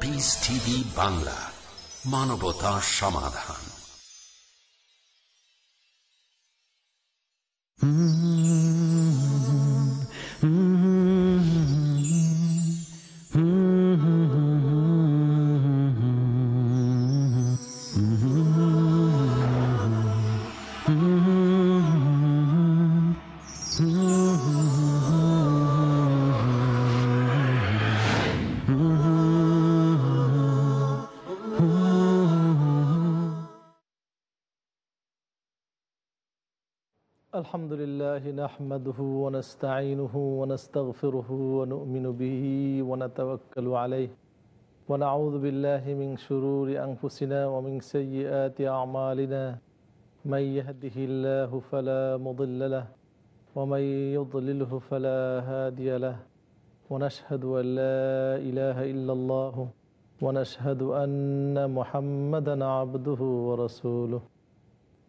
Piece TV Bangla মানবতা সমাধান نحمده ونستعينه ونستغفره ونؤمن به ونتوكل عليه. ونعوذ بالله من شرور أنفسنا ومن سيئات أعمالنا. من يهده الله فلا مضل له ومن يضلله فلا هادي له. ونشهد أن لا إله إلا الله ونشهد أن محمدا عبده ورسوله.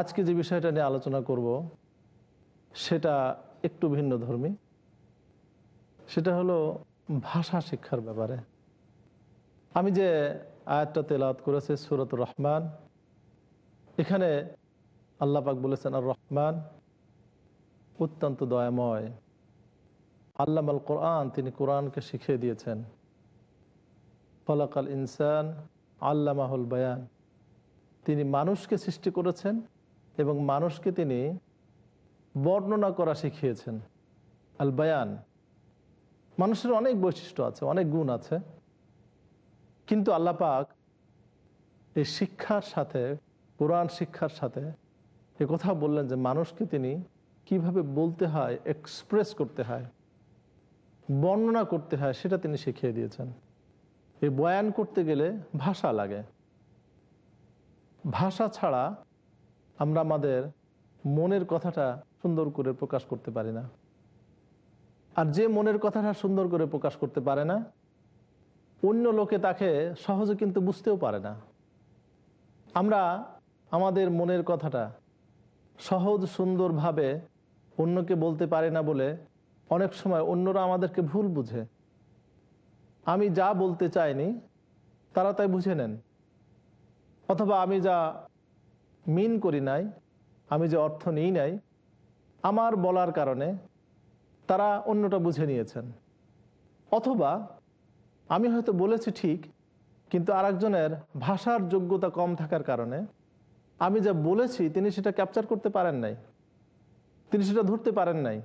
আজকে যে বিষয়টা নিয়ে আলোচনা করব, সেটা একটু ভিন্ন ধর্মী। সেটা হলো ভাষা শিক্ষার ব্যাপারে। আমি যে আয়াতটা তেলাওয়াত করেছি সুরত রহমান, এখানে আল্লাহ পাক বলেছেন, আর রহমান অত্যন্ত দয়াময়। আল্লাহ আল কোরআন, তিনি কোরআনকে শিখিয়ে দিয়েছেন। ফলাকাল ইনসান আল্লামাহুল বায়ান। তিনি মানুষকে সৃষ্টি করেছেন এবং মানুষকে তিনি বর্ণনা করা শিখিয়েছেন। আল বায়ান মানুষের অনেক বৈশিষ্ট্য আছে, অনেক গুণ আছে। কিন্তু আল্লাহ পাক এই শিক্ষার সাথে, কোরআন শিক্ষার সাথে এ কথা বললেন যে মানুষকে তিনি কীভাবে বলতে হয় এক্সপ্রেস করতে হয়, বর্ণনা করতে হয়, সেটা তিনি শিখিয়ে দিয়েছেন। এই বয়ান করতে গেলে ভাষা লাগে। ভাষা ছাড়া আমরা আমাদের মনের কথাটা সুন্দর করে প্রকাশ করতে পারি না। আর যে মনের কথাটা সুন্দর করে প্রকাশ করতে পারে না, অন্য লোকে তাকে সহজে কিন্তু বুঝতেও পারে না। আমরা আমাদের মনের কথাটা সহজ সুন্দরভাবে অন্যকে বলতে পারে না বলে অনেক সময় অন্যরা আমাদেরকে ভুল বুঝে। আমি যা বলতে চাইনি, তারা তাই বুঝে নেন। অথবা আমি যা মিন করি নাই, আমি যে অর্থ নিই নাই, আমার বলার কারণে তারা অন্যটা বুঝে নিয়েছেন। অথবা আমি হয়তো বলেছি ঠিক, কিন্তু আরেকজনের ভাষার যোগ্যতা কম থাকার কারণে আমি যা বলেছি তিনি সেটা ক্যাপচার করতে পারেন নাই, তিনি সেটা ধরতে পারেন নাই।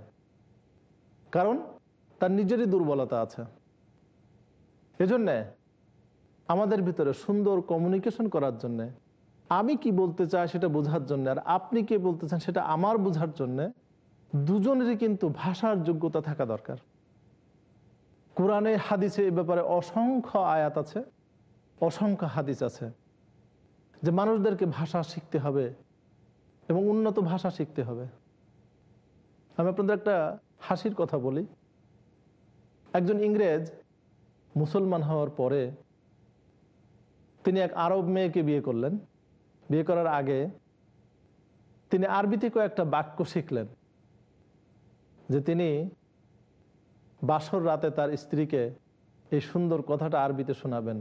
কারণ তার নিজেরই দুর্বলতা আছে। এজন্যে আমাদের ভিতরে সুন্দর কমিউনিকেশন করার জন্যে আমি কি বলতে চাই সেটা বোঝার জন্য, আর আপনি কে বলতে চান সেটা আমার বোঝার জন্যে, দুজনেরই কিন্তু ভাষার যোগ্যতা থাকা দরকার। কোরআনে, হাদিসে এ ব্যাপারে অসংখ্য আয়াত আছে, অসংখ্য হাদিস আছে, যে মানুষদেরকে ভাষা শিখতে হবে এবং উন্নত ভাষা শিখতে হবে। আমি আপনাদের একটা হাসির কথা বলি। একজন ইংরেজ মুসলমান হওয়ার পরে তিনি এক আরব মেয়েকে বিয়ে করলেন। বিয়ে করার আগে তিনি আরবিতে কয়েকটা বাক্য শিখলেন, যে তিনি বাসর রাতে তার স্ত্রীকে এই সুন্দর কথাটা আরবিতে শোনাবেন।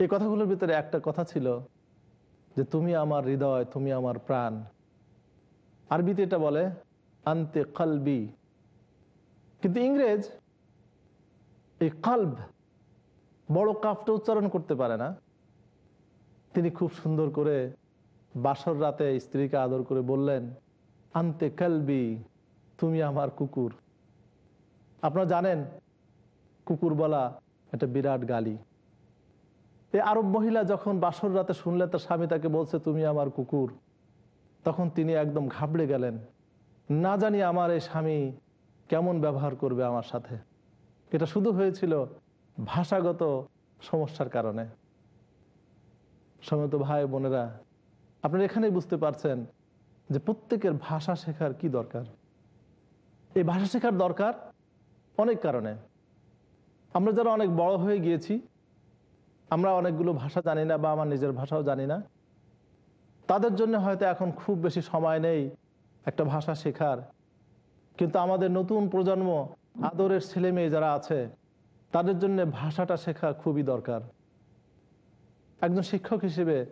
এই কথাগুলোর ভিতরে একটা কথা ছিল যে, তুমি আমার হৃদয়, তুমি আমার প্রাণ। আরবিতে এটা বলে, আন্তে কালবি। কিন্তু ইংরেজ, এই কাল্ব বড় কাফটা উচ্চারণ করতে পারে না। তিনি খুব সুন্দর করে বাসর রাতে স্ত্রীকে আদর করে বললেন, আন্তে কালবি, তুমি আমার কুকুর। আপনারা জানেন, কুকুর বলা একটা বিরাট গালি। এই আরব মহিলা যখন বাসর রাতে শুনলে তার স্বামী তাকে বলছে, তুমি আমার কুকুর। তখন তিনি একদম ঘাবড়ে গেলেন। না জানি আমার এই স্বামী কেমন ব্যবহার করবে আমার সাথে। এটা শুধু হয়েছিল ভাষাগত সমস্যার কারণে। সমত ভাই বোনেরা, আপনারা এখানেই বুঝতে পারছেন যে প্রত্যেকের ভাষা শেখার কি দরকার। এই ভাষা শেখার দরকার অনেক কারণে। আমরা যারা অনেক বড় হয়ে গিয়েছি, আমরা অনেকগুলো ভাষা জানি না বা আমার নিজের ভাষাও জানি না, তাদের জন্য হয়তো এখন খুব বেশি সময় নেই একটা ভাষা শেখার। কিন্তু আমাদের নতুন প্রজন্ম, আদরের ছেলে মেয়ে যারা আছে, তাদের জন্য ভাষাটা শেখা খুবই দরকার। একজন শিক্ষক হিসেবে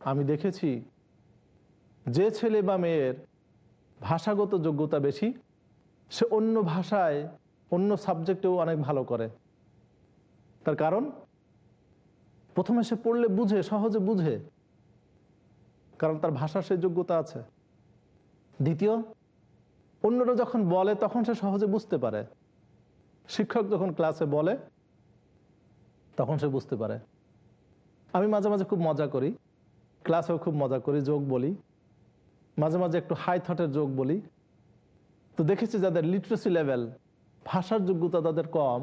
আমি দেখেছি যে ছেলে বা মেয়ের ভাষাগত যোগ্যতা বেশি, সে অন্য ভাষায়, অন্য সাবজেক্টেও অনেক ভালো করে। তার কারণ, প্রথমে সে পড়লে বুঝে, সহজে বুঝে, কারণ তার ভাষার সে যোগ্যতা আছে। দ্বিতীয়, অন্যরা যখন বলে, তখন সে সহজে বুঝতে পারে। শিক্ষক যখন ক্লাসে বলে, তখন সে বুঝতে পারে। আমি মাঝে মাঝে খুব মজা করি। ক্লাসেও খুব মজা করি, যোগ বলি। মাঝে মাঝে একটু হাই থটের যোগ বলি। তো দেখেছি যাদের লিটারেসি লেভেল ভাষার যোগ্যতা তাদের কম,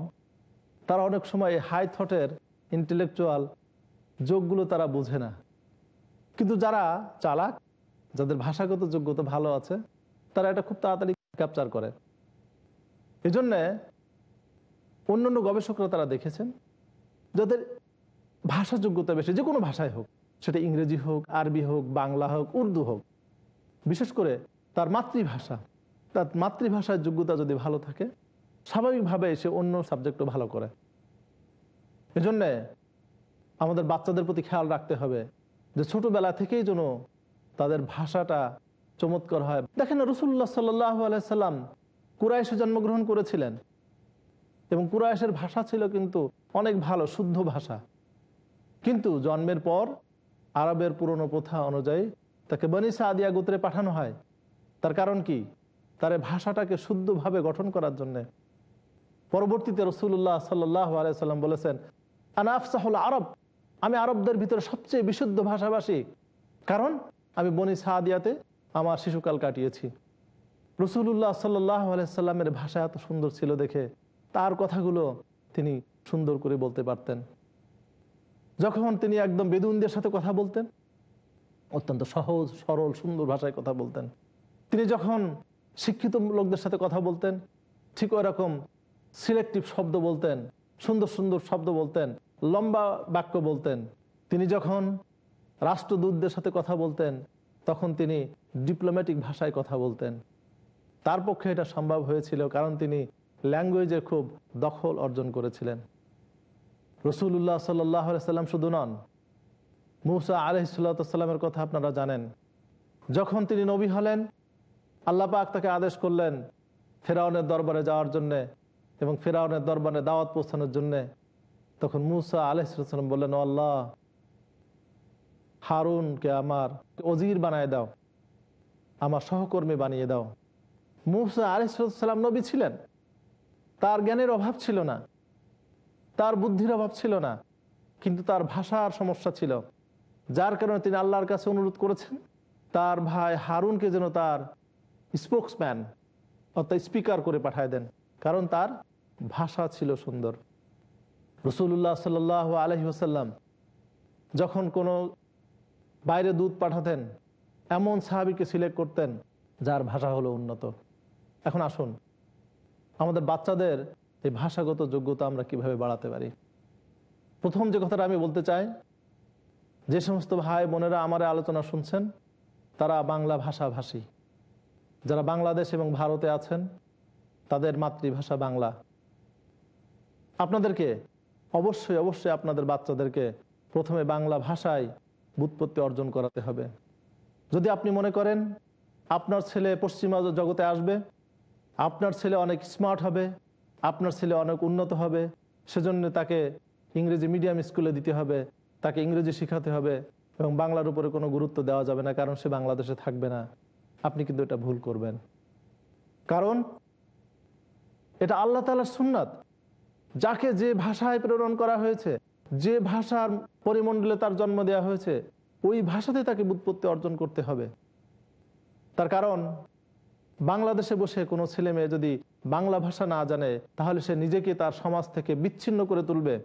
তারা অনেক সময় হাই থটের ইন্টেলেকচুয়াল যোগগুলো তারা বোঝে না। কিন্তু যারা চালাক, যাদের ভাষাগত যোগ্যতা ভালো আছে, তারা এটা খুব তাড়াতাড়ি ক্যাপচার করে। এজন্যে অন্য অন্য গবেষকরা তারা দেখেছেন, যাদের ভাষা যোগ্যতা বেশি, যে কোনো ভাষায় হোক, সেটা ইংরেজি হোক, আরবি হোক, বাংলা হোক, উর্দু হোক। বিশেষ করে তার মাতৃভাষা, তার মাতৃভাষার যোগ্যতা যদি ভালো থাকে, স্বাভাবিকভাবে সে অন্য সাবজেক্টও ভালো করে। এজন্যে আমাদের বাচ্চাদের প্রতি খেয়াল রাখতে হবে যে ছোটোবেলা থেকেই যেন তাদের ভাষাটা চমৎকার হয়। দেখেন রসুল্লাহ সাল্লাহ আলাইসাল্লাম কুরাইশে জন্মগ্রহণ করেছিলেন এবং কুরাইশের ভাষা ছিল কিন্তু অনেক ভালো, শুদ্ধ ভাষা। কিন্তু জন্মের পর আরবের পুরনো প্রথা অনুযায়ী তাকে বনিসা আদিয়া গোত্রে পাঠানো হয়। তার কারণ কি? তার ভাষাটাকে শুদ্ধভাবে গঠন করার জন্যে। পরবর্তীতে রসুল্লাহ সাল্লাহ আলাইসাল্লাম বলেছেন আনাফসাহুল আরব, আমি আরবদের ভিতরে সবচেয়ে বিশুদ্ধ ভাষাভাষী। কারণ আমি বনি সাদিয়াতে আমার শিশুকাল কাটিয়েছি। রসুল্লাহ সাল্লাহ আলাইসাল্লামের ভাষা এত সুন্দর ছিল দেখে তার কথাগুলো তিনি সুন্দর করে বলতে পারতেন। যখন তিনি একদম বেদুনদের সাথে কথা বলতেন, অত্যন্ত সহজ, সরল, সুন্দর ভাষায় কথা বলতেন। তিনি যখন শিক্ষিত লোকদের সাথে কথা বলতেন, ঠিক ওই রকম সিলেক্টিভ শব্দ বলতেন, সুন্দর সুন্দর শব্দ বলতেন, লম্বা বাক্য বলতেন। তিনি যখন রাষ্ট্রদূতদের সাথে কথা বলতেন, তখন তিনি ডিপ্লোম্যাটিক ভাষায় কথা বলতেন। তার পক্ষে এটা সম্ভব হয়েছিল কারণ তিনি ল্যাঙ্গুয়েজে খুব দখল অর্জন করেছিলেন। রসুল্লাহ সাল্লাহ সাল্লাম শুধু নন। মুসা আলহিসাল্লামের কথা আপনারা জানেন। যখন তিনি নবী হলেন, আল্লাহ পাক তাকে আদেশ করলেন ফেরাউনের দরবারে যাওয়ার জন্যে এবং ফেরাউনের দরবারে দাওয়াত পৌঁছানোর জন্যে। তখন মুসা আলহিসাম বললেন, "ও আল্লাহ, হারুনকে আমার অজির বানায় দাও, আমার সহকর্মী বানিয়ে দাও। মুসা আলহিসাম নবী ছিলেন। তার জ্ঞানের অভাব ছিল না। তার বুদ্ধির অভাব ছিল না, কিন্তু তার ভাষার সমস্যা ছিল। যার কারণে তিনি আল্লাহর কাছে অনুরোধ করেছেন, তার ভাই হারুনকে যেন তার স্পোক্সম্যান অর্থাৎ স্পিকার করে পাঠায় দেন, কারণ তার ভাষা ছিল সুন্দর। রসুল্লাহ সাল আলহি আসাল্লাম যখন কোনো বাইরে দুধ পাঠাতেন, এমন সাহাবিকে সিলেক্ট করতেন, যার ভাষা হলো উন্নত। এখন আসুন, আমাদের বাচ্চাদের এই ভাষাগত যোগ্যতা আমরা কীভাবে বাড়াতে পারি? প্রথম যে কথাটা আমি বলতে চাই, যে সমস্ত ভাই বোনেরা আমার আলোচনা শুনছেন, তারা বাংলা ভাষাভাষী। যারা বাংলাদেশ এবং ভারতে আছেন, তাদের মাতৃভাষা বাংলা। আপনাদেরকে অবশ্যই অবশ্যই আপনাদের বাচ্চাদেরকে প্রথমে বাংলা ভাষায় বুৎপত্তি অর্জন করাতে হবে। যদি আপনি মনে করেন, আপনার ছেলে পশ্চিমা জগতে আসবে, আপনার ছেলে অনেক স্মার্ট হবে আপনার ছেলে অনেক উন্নত হবে, সেজন্য তাকে ইংরেজি মিডিয়াম স্কুলে দিতে হবে, তাকে ইংরেজি শেখাতে হবে এবং বাংলার উপরে কোনো গুরুত্ব দেওয়া যাবে না, কারণ সে বাংলাদেশে থাকবে না। আপনি কিন্তু এটা ভুল করবেন। কারণ এটা আল্লাহ তালার সুন্নাত। যাকে যে ভাষায় প্রেরণ করা হয়েছে, যে ভাষার পরিমণ্ডলে তার জন্ম দেওয়া হয়েছে, ওই ভাষাতে তাকে বুৎপত্তি অর্জন করতে হবে। তার কারণ, বাংলাদেশে বসে কোনো ছেলে মেয়ে যদি বাংলা ভাষা না জানে, তাহলে সে নিজেকে তার সমাজ থেকে বিচ্ছিন্ন করে তুলবে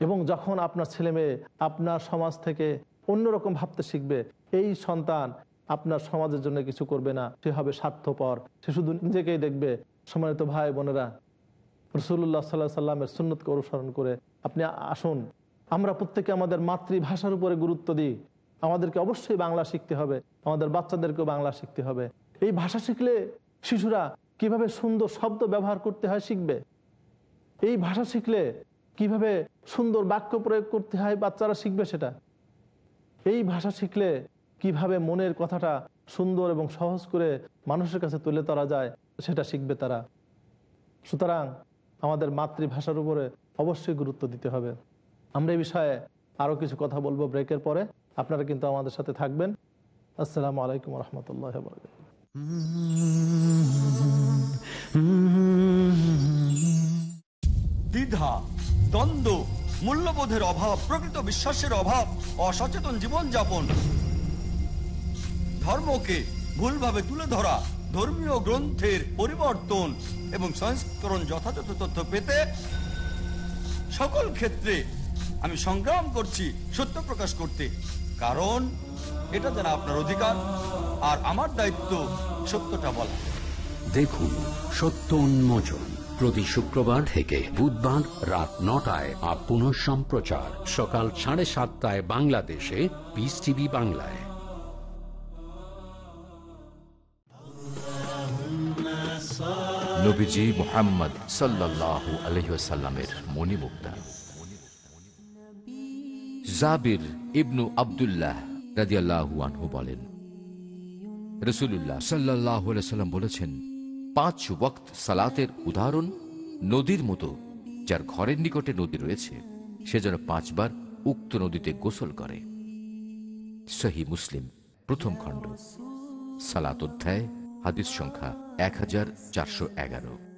এবং যখন আপনার ছেলে মেয়ে আপনার সমাজ থেকে অন্যরকম ভাবতে শিখবে, এই সন্তান আপনার সমাজের জন্য কিছু করবে না। সে হবে স্বার্থপর। সে শুধু নিজেকেই দেখবে। সম্মানিত ভাই বোনেরা রসুল্লাহ সাল্লাহ সাল্লামের সুন্নতকে অনুসরণ করে আপনি আসুন। আমরা প্রত্যেকে আমাদের মাতৃভাষার উপরে গুরুত্ব দিই। আমাদেরকে অবশ্যই বাংলা শিখতে হবে। আমাদের বাচ্চাদেরকেও বাংলা শিখতে হবে। এই ভাষা শিখলে শিশুরা কীভাবে সুন্দর শব্দ ব্যবহার করতে হয় শিখবে? এই ভাষা শিখলে কীভাবে সুন্দর বাক্য প্রয়োগ করতে হয় বাচ্চারা শিখবে সেটা? এই ভাষা শিখলে কীভাবে মনের কথাটা সুন্দর এবং সহজ করে মানুষের কাছে তুলে ধরা যায় সেটা শিখবে তারা। সুতরাং আমাদের মাতৃভাষার উপরে অবশ্যই গুরুত্ব দিতে হবে। আমরা এই বিষয়ে আরও কিছু কথা বলব ব্রেকের পরে। আপনারা কিন্তু আমাদের সাথে থাকবেন। আসসালামু আলাইকুম রহমতুল্লাহ বরকাত দ্বিধা, দ্বন্দ্ব, মূল্যবোধের অভাব, প্রকৃত বিশ্বাসের অভাব, অসচেতন জীবনযাপন। ধর্মকে ভুলভাবে তুলে ধরা, ধর্মীয় গ্রন্থের পরিবর্তন এবং সংস্করণ যথাযথ তথ্য পেতে সকল ক্ষেত্রে আমি সংগ্রাম করছি সত্য প্রকাশ করতে। কারণ এটা যারা আপনার অধিকার। আর আমার দায়িত্ব সত্যটা বলা। দেখুন সত্য উন্মোচন প্রতি শুক্রবার থেকে বুধবার রাত নটায় আর পুনঃ সম্প্রচার সকাল সাড়ে সাতটায় বাংলাদেশে পিস টিভি বাংলায়। নবীজি মোহাম্মদ সাল্লাহ আলহিসাল্লামের মণিমুক্তা। জাবির ইবনু আবদুল্লাহ রাজিয়াল্লাহু আনহু বলেন রসুল্লাহ সাল্লাহ সাল্লাম বলেছেন, পাঁচ ওয়াক্ত সালাতের উদাহরণ নদীর মতো, যার ঘরের নিকটে নদী রয়েছে, সে যেন পাঁচবার উক্ত নদীতে গোসল করে। সহি মুসলিম, প্রথম খণ্ড, সালাত অধ্যায়, হাদিস সংখ্যা এক হাজার চারশো এগারো।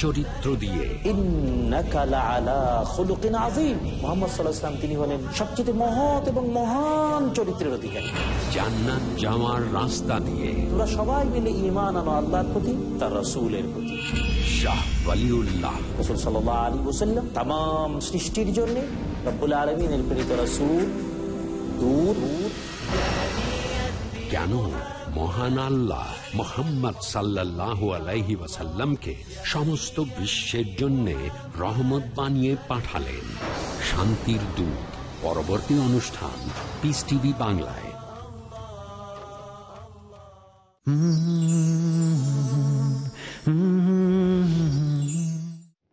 চরিত্র দিয়ে। তিনি হলেন সবচেয়ে মহৎ এবং মহান চরিত্রের অধিকারী। জান্নাত যাওয়ার রাস্তা দিয়ে। তোমরা সবাই মিলে ইমান আনো আল্লাহর প্রতি তার রসুলের প্রতি। শাহ রসুল সৃষ্টির রসুল। কেন? মহান আল্লাহ মোহাম্মদ সাল্লাহ আলাইহি ওয়াসাল্লামকে সমস্ত বিশ্বের জন্য রহমত বানিয়ে পাঠালেন। শান্তির দূত, পরবর্তী অনুষ্ঠান পিস টিভি বাংলায়।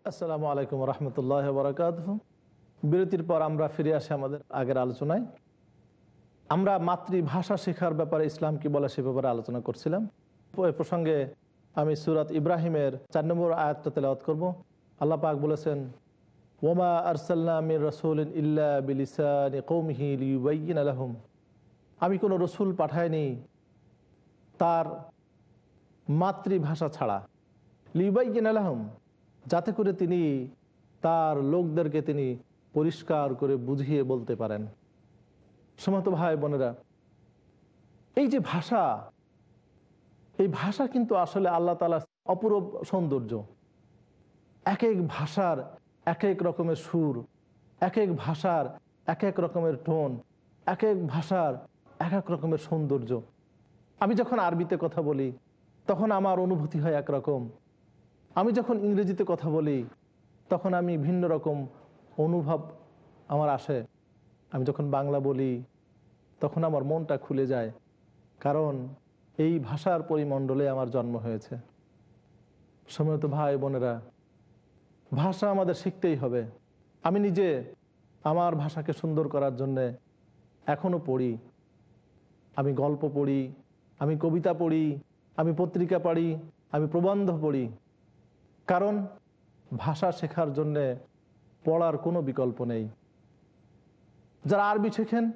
আসসালামু আলাইকুম রহমতুল্লাহ বরাকাত বিরতির পর আমরা ফিরে আসি আমাদের আগের আলোচনায়। আমরা মাতৃভাষা শেখার ব্যাপারে ইসলাম কি বলে সে ব্যাপারে আলোচনা করছিলাম। এ প্রসঙ্গে আমি সুরাত ইব্রাহিমের চার নম্বর আয়াতটা তেলাওয়াত করব। আল্লাহ পাক বলেছেন, ওমা আরসাল্লা মির রসুল ইল্লা বিলিসানি আলহম আমি কোনো রসুল পাঠাইনি তার মাতৃভাষা ছাড়া। লিউবাইয়িন আলহম যাতে করে তিনি তার লোকদেরকে তিনি পরিষ্কার করে বুঝিয়ে বলতে পারেন। সমাত ভাই, বোনেরা, এই যে ভাষা, এই ভাষা কিন্তু আসলে আল্লাহ তালা অপূরব সৌন্দর্য। এক এক ভাষার এক এক রকমের সুর এক এক ভাষার এক এক রকমের টোন এক এক ভাষার এক এক রকমের সৌন্দর্য। আমি যখন আরবিতে কথা বলি, তখন আমার অনুভূতি হয় একরকম। আমি যখন ইংরেজিতে কথা বলি, তখন আমি ভিন্ন রকম অনুভব আমার আসে। আমি যখন বাংলা বলি, তখন আমার মনটা খুলে যায়, কারণ এই ভাষার পরিমণ্ডলে আমার জন্ম হয়েছে। সময়ত ভাই বোনেরা, ভাষা আমাদের শিখতেই হবে। আমি নিজে আমার ভাষাকে সুন্দর করার জন্যে এখনও পড়ি। আমি গল্প পড়ি, আমি কবিতা পড়ি, আমি পত্রিকা পড়ি, আমি প্রবন্ধ পড়ি। কারণ ভাষা শেখার জন্যে পড়ার কোনো বিকল্প নেই। যারা আরবি শেখেন,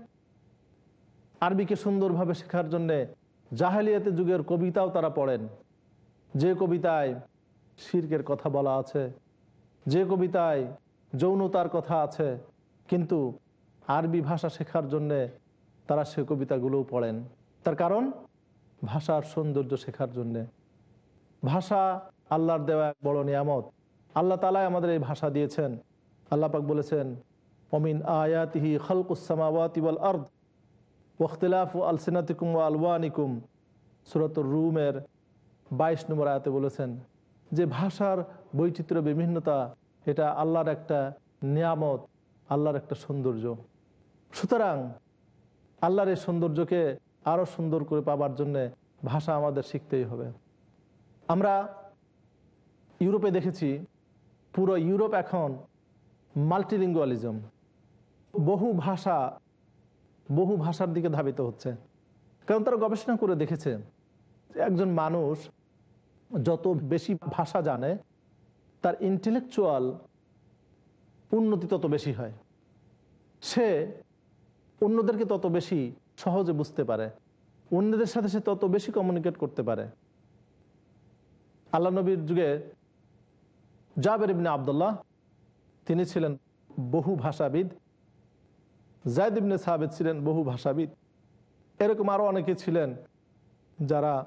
আরবিকে সুন্দরভাবে শেখার জন্যে জাহেলিয়াতে যুগের কবিতাও তারা পড়েন। যে কবিতায় শির্কের কথা বলা আছে, যে কবিতায় যৌনতার কথা আছে, কিন্তু আরবি ভাষা শেখার জন্যে তারা সে কবিতাগুলোও পড়েন। তার কারণ, ভাষার সৌন্দর্য শেখার জন্যে। ভাষা আল্লাহর দেওয়া এক বড় নিয়ামত। আল্লাহ তালাই আমাদের এই ভাষা দিয়েছেন। আল্লাহ পাক বলেছেন অমিন আয়াতিহি খালকুসামাওয়াতি ওয়াল আর্দ ওখতলাফ আলসিনাতিকুম ও আলওয়ানিকুম সুরতুর রুমের বাইশ নম্বর আয়াতে বলেছেন, যে ভাষার বৈচিত্র্য বিভিন্নতা এটা আল্লাহর একটা নিয়ামত, আল্লাহর একটা সৌন্দর্য। সুতরাং আল্লাহর এই সৌন্দর্যকে আরও সুন্দর করে পাবার জন্যে ভাষা আমাদের শিখতেই হবে। আমরা ইউরোপে দেখেছি, পুরো ইউরোপ এখন মাল্টিলিঙ্গুয়ালিজম। বহু ভাষা, বহু ভাষার দিকে ধাবিত হচ্ছে। কারণ তারা গবেষণা করে দেখেছে একজন মানুষ যত বেশি ভাষা জানে, তার ইন্টেলেকচুয়াল উন্নতি তত বেশি হয়। সে অন্যদেরকে তত বেশি সহজে বুঝতে পারে। অন্যদের সাথে সে তত বেশি কমিউনিকেট করতে পারে। আল্লাহ নবীর যুগে জাবের ইবনে আবদুল্লাহ, তিনি ছিলেন বহু ভাষাবিদ। জায়দ ইবনে সাহাবেদ ছিলেন বহু ভাষাবিদ। এরকম আরও অনেকে ছিলেন যারা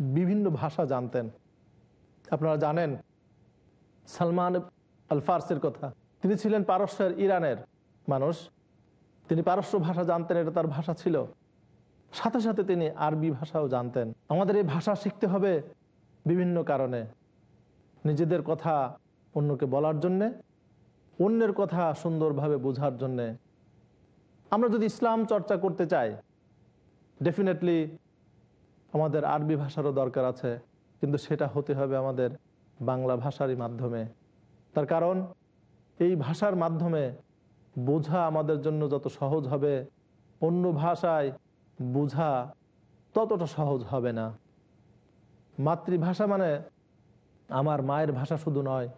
বিভিন্ন ভাষা জানতেন। আপনারা জানেন সালমান আল ফার্সের কথা। তিনি ছিলেন পারস্যের ইরানের মানুষ। তিনি পারস্য ভাষা জানতেন, এটা তার ভাষা ছিল। সাথে সাথে তিনি আরবি ভাষাও জানতেন। আমাদের এই ভাষা শিখতে হবে বিভিন্ন কারণে। নিজেদের কথা অন্যকে বলার জন্যে, অন্যের কথা সুন্দরভাবে বোঝার জন্যে। আমরা যদি ইসলাম চর্চা করতে চাই ডেফিনেটলি আমাদের আরবি ভাষারও দরকার আছে, কিন্তু সেটা হতে হবে আমাদের বাংলা ভাষারই মাধ্যমে। তার কারণ, এই ভাষার মাধ্যমে বোঝা আমাদের জন্য যত সহজ হবে, অন্য ভাষায় বোঝা ততটা সহজ হবে না। মাতৃভাষা মানে আমার মায়ের ভাষা শুধু নয়,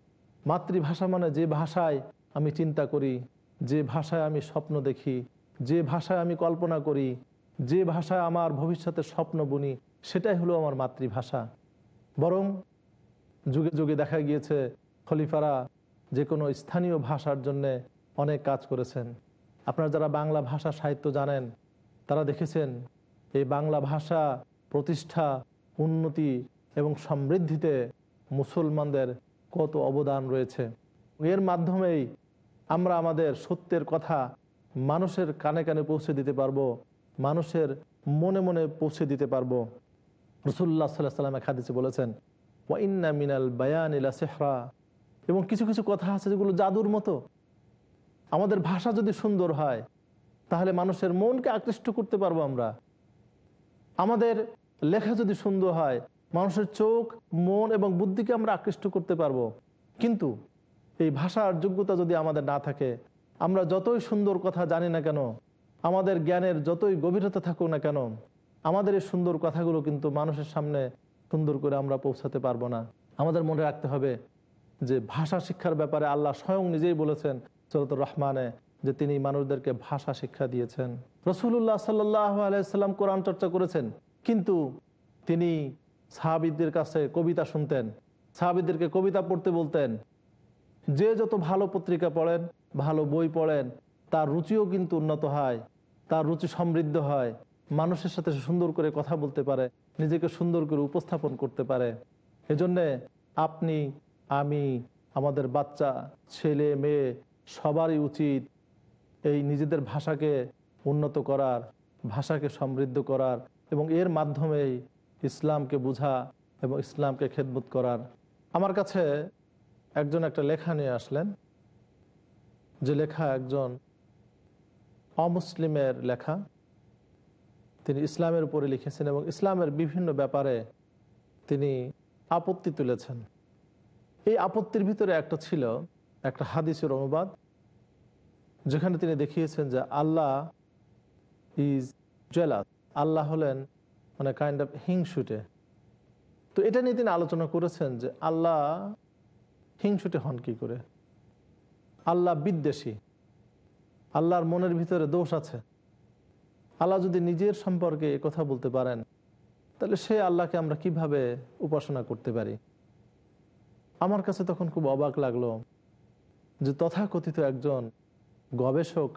মাতৃভাষা মানে যে ভাষায় আমি চিন্তা করি, যে ভাষায় আমি স্বপ্ন দেখি যে ভাষায় আমি কল্পনা করি, যে ভাষায় আমার ভবিষ্যতে স্বপ্ন বুনি, সেটাই হলো আমার মাতৃভাষা। বরং যুগে যুগে দেখা গিয়েছে, খলিফারা যে কোনো স্থানীয় ভাষার জন্যে অনেক কাজ করেছেন। আপনারা যারা বাংলা ভাষা সাহিত্য জানেন, তারা দেখেছেন, এই বাংলা ভাষা প্রতিষ্ঠা, উন্নতি এবং সমৃদ্ধিতে মুসলমানদের কত অবদান রয়েছে। এর মাধ্যমেই আমরা আমাদের সত্যের কথা মানুষের কানে কানে পৌঁছে দিতে পারব, মানুষের মনে মনে পৌঁছে দিতে পারব। রসুল্লাহ সাল্লাহ সাল্লাম এক বলেছেন ওয়াইন্না মিনাল বায়ানিলা সেহরা এবং কিছু কিছু কথা আছে যেগুলো জাদুর মতো। আমাদের ভাষা যদি সুন্দর হয়, তাহলে মানুষের মনকে আকৃষ্ট করতে পারব আমরা। আমাদের লেখা যদি সুন্দর হয়, মানুষের চোখ, মন এবং বুদ্ধিকে আমরা আকৃষ্ট করতে পারব। কিন্তু এই ভাষার যোগ্যতা যদি আমাদের না থাকে আমরা যতই সুন্দর কথা জানি না কেন, আমাদের জ্ঞানের যতই গভীরতা থাকুক না কেন, আমাদের এই সুন্দর কথাগুলো কিন্তু মানুষের সামনে সুন্দর করে আমরা পৌঁছাতে পারব না। আমাদের মনে রাখতে হবে যে ভাষা শিক্ষার ব্যাপারে আল্লাহ স্বয়ং নিজেই বলেছেন, সরতুর রহমানে, যে তিনি মানুষদেরকে ভাষা শিক্ষা দিয়েছেন। রসুল্লাহ সাল্লাহ আলাইসাল্লাম কোরআন চর্চা করেছেন, কিন্তু তিনি সাহাবিদদের কাছে কবিতা শুনতেন সাহাবিদদেরকে কবিতা পড়তে বলতেন, যে যত ভালো পত্রিকা পড়েন ভালো বই পড়েন, তার রুচিও কিন্তু উন্নত হয়, তার রুচি সমৃদ্ধ হয়, মানুষের সাথে সুন্দর করে কথা বলতে পারে, নিজেকে সুন্দর করে উপস্থাপন করতে পারে। এজন্যে আপনি, আমি, আমাদের বাচ্চা, ছেলে, মেয়ে, সবারই উচিত এই নিজেদের ভাষাকে উন্নত করার, ভাষাকে সমৃদ্ধ করার এবং এর মাধ্যমেই ইসলামকে বোঝা এবং ইসলামকে খেদমত করার। আমার কাছে একজন একটা লেখা নিয়ে আসলেন। যে লেখা একজন অমুসলিমের লেখা, তিনি ইসলামের উপরে লিখেছেন এবং ইসলামের বিভিন্ন ব্যাপারে তিনি আপত্তি তুলেছেন। এই আপত্তির ভিতরে একটা ছিল একটা হাদিসের অনুবাদ, যেখানে তিনি দেখিয়েছেন যে আল্লাহ ইজ জেলাস আল্লাহ হলেন মানে কাইন্ড অফ হিংসুটে। তো এটা নিয়ে তিনি আলোচনা করেছেন যে আল্লাহ হিংসুটে হন কি করে? আল্লাহ বিদ্বেষী। আল্লাহর মনের ভিতরে দোষ আছে। আল্লাহ যদি নিজের সম্পর্কে কথা বলতে পারেন, তাহলে সে আল্লাহকে আমরা কীভাবে উপাসনা করতে পারি? আমার কাছে তখন খুব অবাক লাগল যে তথাকথিত একজন গবেষক,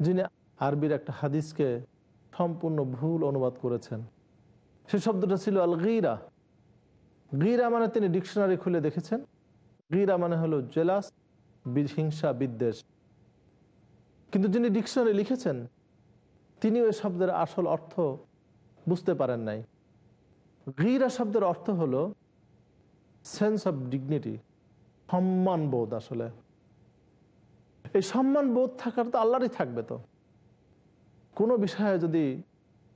যিনি আরবির একটা হাদিসকে সম্পূর্ণ ভুল অনুবাদ করেছেন। সে শব্দটা ছিল আল গিরা গিরা মানে তিনি ডিকশনারি খুলে দেখেছেন। গিরা মানে হলো জেলাস হিংসা বিদ্বেষ। কিন্তু যিনি ডিকশনারি লিখেছেন, তিনি ওই শব্দের আসল অর্থ বুঝতে পারেন নাই। গিরা শব্দের অর্থ হলো সেন্স অফ ডিগনিটি সম্মান বোধ আসলে। এই সম্মান বোধ থাকার তো আল্লাহরই থাকবে তো। কোনো বিষয়ে যদি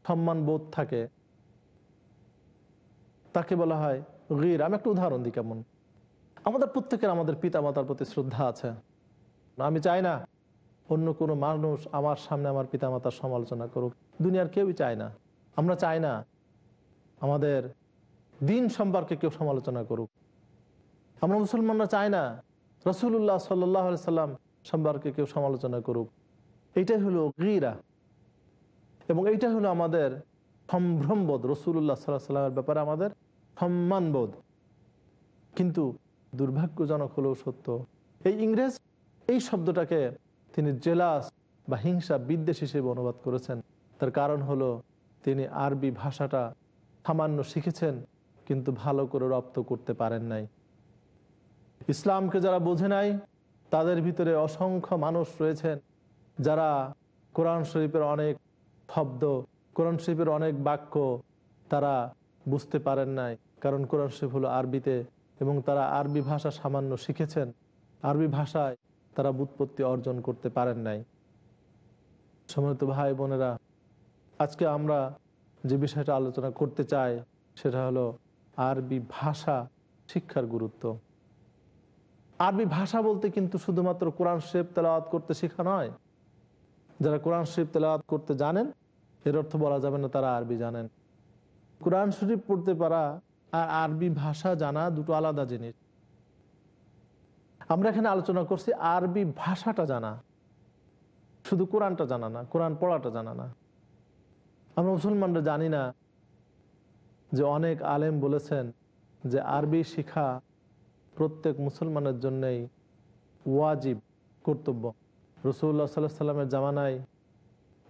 সম্মান বোধ থাকে, তাকে বলা হয় গির আমি একটা উদাহরণ দিই কেমন? আমাদের প্রত্যেকের আমাদের পিতা মাতার প্রতি শ্রদ্ধা আছে। আমি চাই না অন্য কোনো মানুষ আমার সামনে আমার পিতা মাতার সমালোচনা করুক। দুনিয়ার কেউই চায় না। আমরা চাই না আমাদের দিন সম্পর্কে কেউ সমালোচনা করুক। আমরা মুসলমানরা চাই না রসুল্লাহ সাল্লাহ সাল্লাম সম্পর্কে কেউ সমালোচনা করুক। এইটাই হলো গিরা। এবং এইটা হলো আমাদের সম্ভ্রমবোধ। রসুল্লাহ সাল্লাহ সাল্লামের ব্যাপারে আমাদের সম্মানবোধ। কিন্তু দুর্ভাগ্যজনক হলেও সত্য। এই ইংরেজ এই শব্দটাকে তিনি জেলাস বা হিংসা বিদ্বেষ হিসেবে অনুবাদ করেছেন। তার কারণ হলো তিনি আরবি ভাষাটা সামান্য শিখেছেন, কিন্তু ভালো করে রপ্ত করতে পারেন নাই। ইসলামকে যারা বোঝে নাই, তাদের ভিতরে অসংখ্য মানুষ রয়েছেন যারা কোরআন শরীফের অনেক শব্দ, কোরআন শরীফের অনেক বাক্য তারা বুঝতে পারেন নাই। কারণ কোরআন শরীফ হলো আরবিতে এবং তারা আরবি ভাষা সামান্য শিখেছেন। আরবি ভাষায় তারা বুৎপত্তি অর্জন করতে পারেন নাই। সম্মানিত ভাই বোনেরা, আজকে আমরা যে বিষয়টা আলোচনা করতে চাই, সেটা হলো আরবি ভাষা শিক্ষার গুরুত্ব। আরবি ভাষা বলতে কিন্তু শুধুমাত্র কোরআন শরীফ তেলাওয়াত করতে শেখা নয়। যারা কোরআন শরীফ তেলাওয়াত করতে জানেন, এর অর্থ বলা যাবে না তারা আরবি জানেন। কোরআন শরীফ পড়তে পারা আর আরবি ভাষা জানা দুটো আলাদা জিনিস। আমরা এখানে আলোচনা করছি আরবি ভাষাটা জানা। শুধু কোরআনটা জানা না, কোরআন পড়াটা জানা না। আমরা মুসলমানরা জানি না যে অনেক আলেম বলেছেন যে আরবি শিখা প্রত্যেক মুসলমানের জন্যই ওয়াজিব কর্তব্য। রসুল্লাহ সাল্লাহ সাল্লামের জামানায়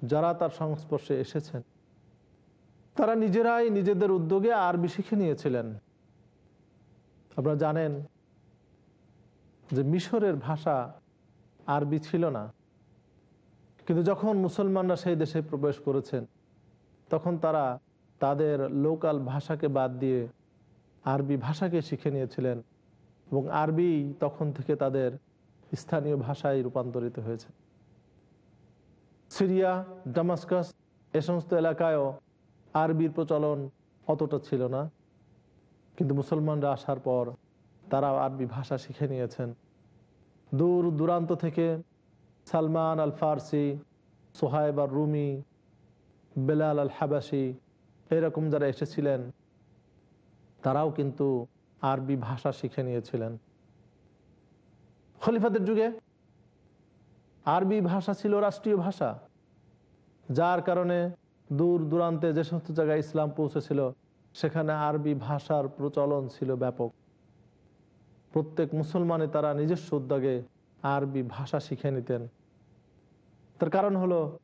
যারা তার সংস্পর্শে এসেছেন তারা নিজেরাই নিজেদের উদ্যোগে আরবি শিখে নিয়েছিলেন। আপনারা জানেন যে মিশরের ভাষা আরবি ছিল না। কিন্তু যখন মুসলমানরা সেই দেশে প্রবেশ করেছেন, তখন তারা তাদের লোকাল ভাষাকে বাদ দিয়ে আরবি ভাষাকে শিখে নিয়েছিলেন এবং আরবি তখন থেকে তাদের স্থানীয় ভাষায় রূপান্তরিত হয়েছে। সিরিয়া ডামাস্কাস এ সমস্ত এলাকায়ও আরবির প্রচলন অতটা ছিল না। কিন্তু মুসলমানরা আসার পর তারা আরবি ভাষা শিখে নিয়েছেন। দূর দূরান্ত থেকে সালমান আল ফার্সি সোহাইব আর রুমি বেলাল আল হাবাসি এরকম যারা এসেছিলেন, তারাও কিন্তু আরবি ভাষা শিখে নিয়েছিলেন। খলিফাদের যুগে আরবি ভাষা ছিল রাষ্ট্রীয় ভাষা, যার কারণে দূর দূরান্তে যে সমস্ত জায়গায় ইসলাম পৌঁছেছিল, সেখানে আরবি ভাষার প্রচলন ছিল ব্যাপক। প্রত্যেক মুসলমানে তারা নিজস্ব উদ্যোগে আরবি ভাষা শিখে নিতেন। তার কারণ হলো,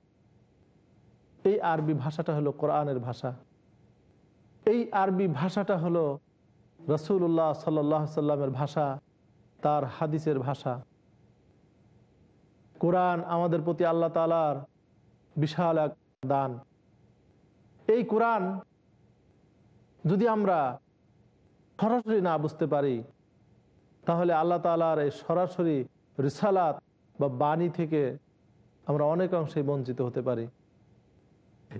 এই আরবি ভাষাটা হলো কোরআনের ভাষা। এই আরবি ভাষাটা হলো রসুল্লাহ সাল্লাহ সাল্লামের ভাষা, তার হাদিসের ভাষা। কোরআন আমাদের প্রতি আল্লাহ তালার বিশাল এক দান। এই কোরআন যদি আমরা সরাসরি না বুঝতে পারি, তাহলে আল্লাহ তালার এই সরাসরি রিসালাত বা বাণী থেকে আমরা অনেক অংশে বঞ্চিত হতে পারি।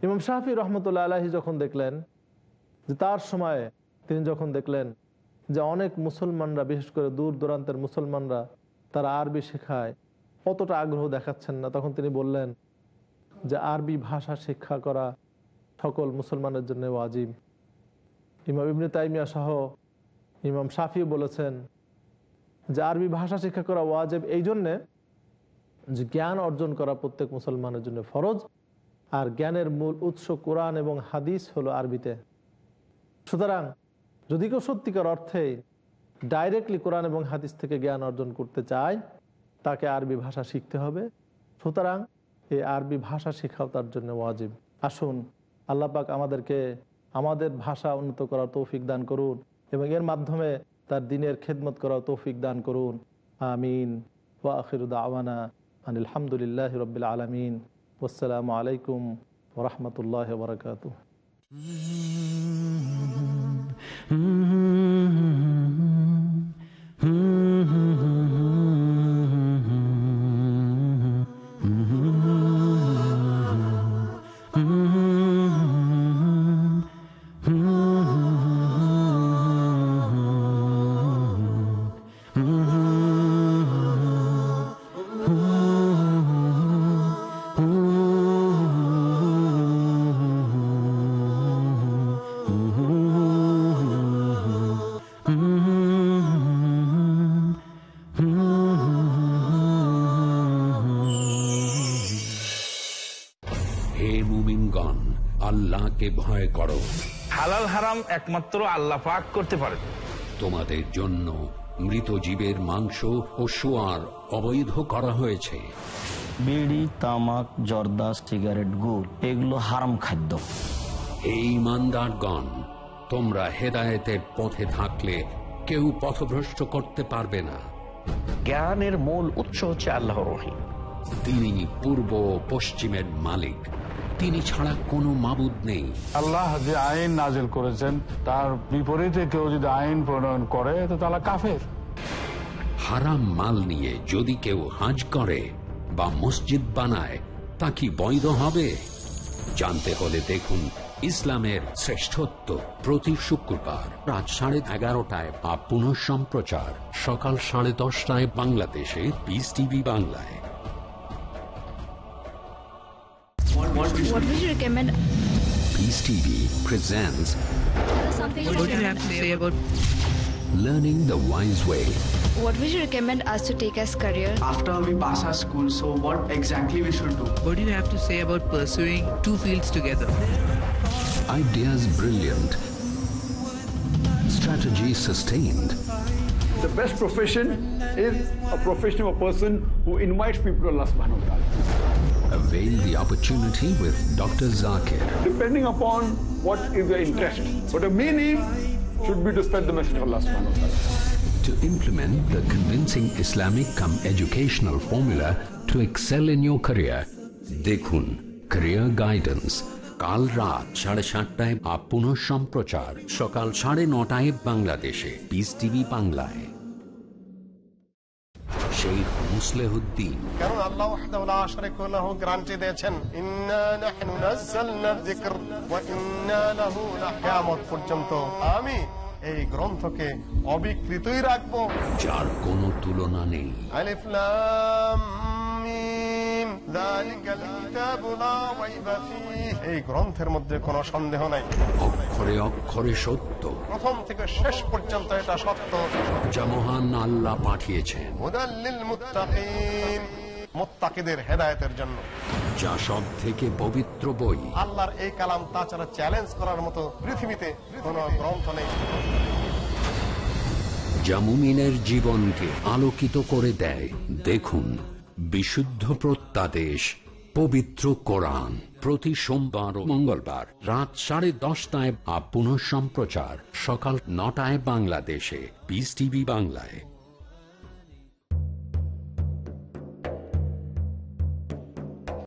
ইমাম শাহি রহমতুল্লা আলাহি যখন দেখলেন যে তার সময়ে তিনি যখন দেখলেন যে অনেক মুসলমানরা, বিশেষ করে দূর দূরান্তের মুসলমানরা, তারা আরবি শেখায়, অতটা আগ্রহ দেখাচ্ছেন না। তখন তিনি বললেন যে আরবি ভাষা শিক্ষা করা সকল মুসলমানের জন্য ওয়াজিব। ইমাম ইবনে তাইমিয়া সহ ইমাম শাফিও বলেছেন যে আরবি ভাষা শিক্ষা করা ওয়াজেব এই জন্যে যে জ্ঞান অর্জন করা প্রত্যেক মুসলমানের জন্য ফরজ, আর জ্ঞানের মূল উৎস কোরআন এবং হাদিস হলো আরবিতে। সুতরাং যদি কেউ সত্যিকার অর্থে ডাইরেক্টলি কোরআন এবং হাদিস থেকে জ্ঞান অর্জন করতে চায়, তাকে আরবি ভাষা শিখতে হবে। সুতরাং এই আরবি ভাষা শেখাও তার জন্য ওয়াজিব। আসুন আল্লাপাক আমাদেরকে আমাদের ভাষা উন্নত করার তৌফিক দান করুন এবং এর মাধ্যমে তার দিনের খেদমত করার তৌফিক দান করুন। আমিন। ওয়া আখিরুদ আওয়ানা আনিলামদুলিল্লাহ রবিল আলমিন। আসসালামু আলাইকুম ওরহমতুল্লাহ বরকাতু হে আল্লাহকে ভয় করো। হালাল হারাম একমাত্র আল্লাহ পাক করতে পারেন। তোমাদের জন্য মৃত জীবের মাংস ও সোয়ার অবৈধ করা হয়েছে। বিড়ি তামাক জর্দা সিগারেট গুড় এগুলো হারাম খাদ্য। হে ইমানদারগণ তোমরা হেদায়েতের পথে থাকলে কেউ পথভ্রষ্ট করতে পারবে না। জ্ঞানের মূল উৎস হচ্ছে আল্লাহর রহিম তিনি পূর্ব পশ্চিমের মালিক। তিনি ছাড়া কোনো মাবুদ নেই। আল্লাহ যে আইন নাজিল করেছেন তার বিপরীতে কেউ যদি আইন প্রণয়ন করে তো তারা কাফের। হারাম মাল নিয়ে যদি কেউ হাজ করে বা মসজিদ বানায় তা কি বৈধ হবে? জানতে হলে দেখুন ইসলামের শ্রেষ্ঠত্ব প্রতি শুক্রবার রাত সাড়ে এগারোটায় বা পুনঃ সম্প্রচার সকাল সাড়ে দশটায় বাংলাদেশে পিস টিভি বাংলায়। What would you recommend? Peace TV presents. What do you have to say about learning the wise way? What would you recommend us to take as career? After we pass our school, so what exactly we should do? What do you have to say about pursuing two fields together? Ideas brilliant. Strategy sustained. The best profession is a profession of a person who invites people to Allah subhanahu wa ta'ala. Avail the opportunity with Dr. Zakir. Depending upon what is your interest. But the main aim should be to spread the message of Allah subhanahu wa ta'ala. To implement the convincing Islamic come educational formula to excel in your career. দেখুন Career Guidance কাল রাত সাড়ে সাতটায় up পুনঃ সম্প্রচার সকাল সাড়ে নটায় বাংলাদেশে পিস টিভি বাংলায় শেখ মুসলেহুদ্দিন। কারণ আল্লাহ ওয়াহদাহু লা শারীকা লাহু গ্যারান্টি দিয়েছেন ইন্না নাহনু নাযালনা যিকর ওয়া ইন্না লাহু কিয়ামত পর্যন্ত আমি এই গ্রন্থকে অবিকৃতই রাখব। যার কোনো তুলনা নেই। আলিফ লাম এই গ্রন্থের মধ্যে কোনো সন্দেহ নাই। অক্ষরে অক্ষরে সত্য। প্রথম থেকে শেষ পর্যন্ত এটা সত্য। যা মহান আল্লাহ পাঠিয়েছেন। মুত্তাকিন জন্য। যা সব থেকে পবিত্র বই। আল্লাহর এই কালাম তাছাড়া চ্যালেঞ্জ করার মতো পৃথিবীতে কোনো গ্রন্থ নেই। যা মুমিনের জীবনকে আলোকিত করে দেয়। দেখুন। বিশুদ্ধ প্রত্যাদেশ, পবিত্র কোরআন। প্রতি সোমবার ও মঙ্গলবার রাত সাড়ে দশটায় আপ সম্প্রচার সকাল নটায় বাংলাদেশে। বিস টিভি বাংলায়।